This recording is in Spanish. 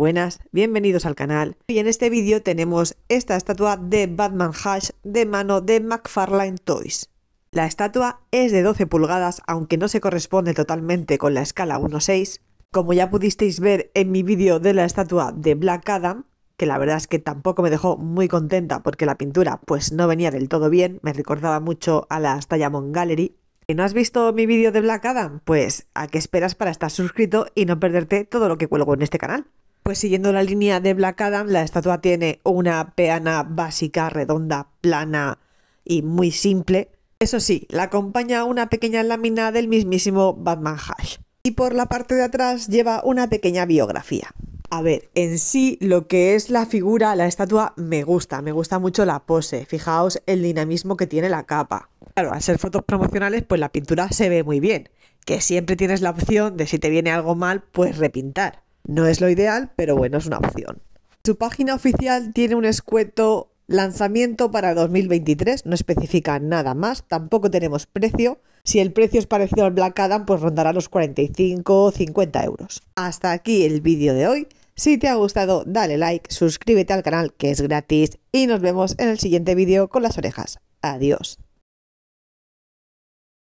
Buenas, bienvenidos al canal. Y en este vídeo tenemos esta estatua de Batman Hash de mano de McFarlane Toys. La estatua es de 12 pulgadas, aunque no se corresponde totalmente con la escala 1.6. Como ya pudisteis ver en mi vídeo de la estatua de Black Adam, que la verdad es que tampoco me dejó muy contenta porque la pintura pues no venía del todo bien, me recordaba mucho a la Diamond Gallery. ¿Y no has visto mi vídeo de Black Adam? Pues a qué esperas para estar suscrito y no perderte todo lo que cuelgo en este canal. Pues siguiendo la línea de Black Adam, la estatua tiene una peana básica, redonda, plana y muy simple. Eso sí, la acompaña una pequeña lámina del mismísimo Batman Hash. Y por la parte de atrás lleva una pequeña biografía. A ver, en sí lo que es la figura, la estatua, me gusta, me gusta mucho la pose. Fijaos el dinamismo que tiene la capa. Claro, al ser fotos promocionales, pues la pintura se ve muy bien. Que siempre tienes la opción de si te viene algo mal, pues repintar. No es lo ideal, pero bueno, es una opción. Su página oficial tiene un escueto lanzamiento para 2023, no especifica nada más, tampoco tenemos precio. Si el precio es parecido al Black Adam, pues rondará los 45 o 50 euros. Hasta aquí el vídeo de hoy. Si te ha gustado, dale like, suscríbete al canal que es gratis y nos vemos en el siguiente vídeo con las orejas. Adiós.